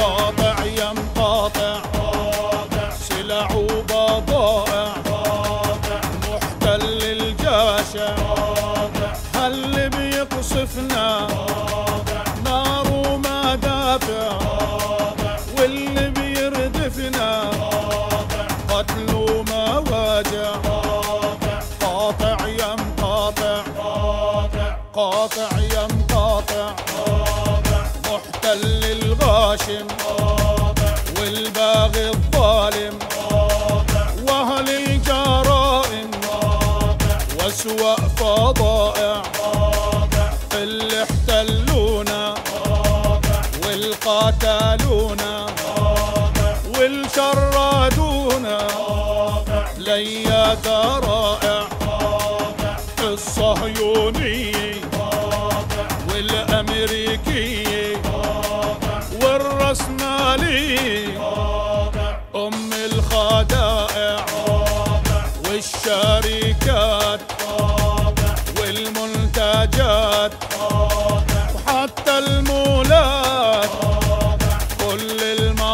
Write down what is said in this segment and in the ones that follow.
قاطع يا مقاطع سلع وبضائع. محتل الجاشع هل بيقصفنا؟ نار وما دافع. واللي بيردفنا؟ قتل وما واجع. قاطع يا مقاطع قاطع يا مقاطع محتل الحاكم والباغي الظالم وأهل الجرائم وأسوأ فضائع اللي احتلونا والقاتلونا والشرادونا ليا ذرائع الصهيوني والامريكيه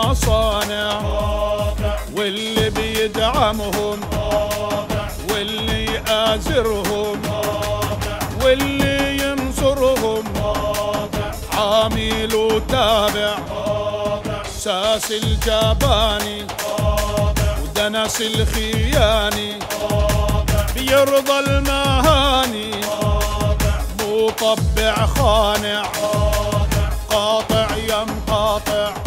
المصانع واللي بيدعمهم واللي يآزرهم واللي ينصرهم. عامل وتابع ساس الجباني ودنس الخياني. بيرضى المهاني مطبع خانع. قاطع يم قاطع.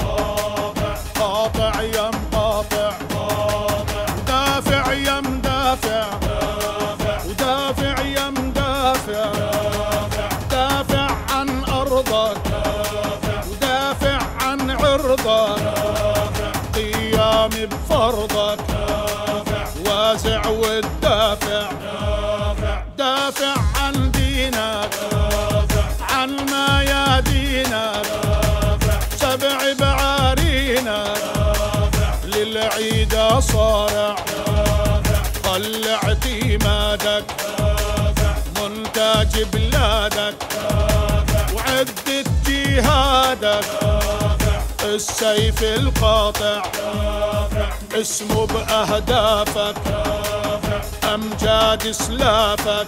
أرضك ودافع عن عرضك قيام بفرضك. واسع والدافع دافع عن دينك عن ميادينك سبع بعارينك للعيد صارع. طل اعتمادك منتج بلادك. جهادك السيف القاطع اسمه بأهدافك أمجاد سلافك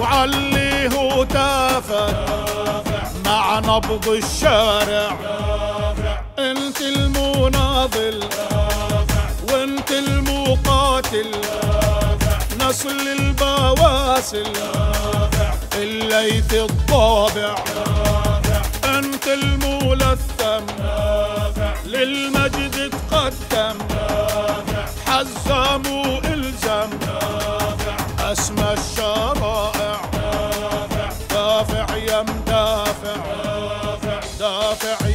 وعلي هتافك مع نبض الشارع. أنت المناضل وأنت المقاتل نسل البواسل الليث الضابع أنت الملثم. للمجد تقدم. حزم وإلزم أسمى الشرائع. دافع يا مدافع دافع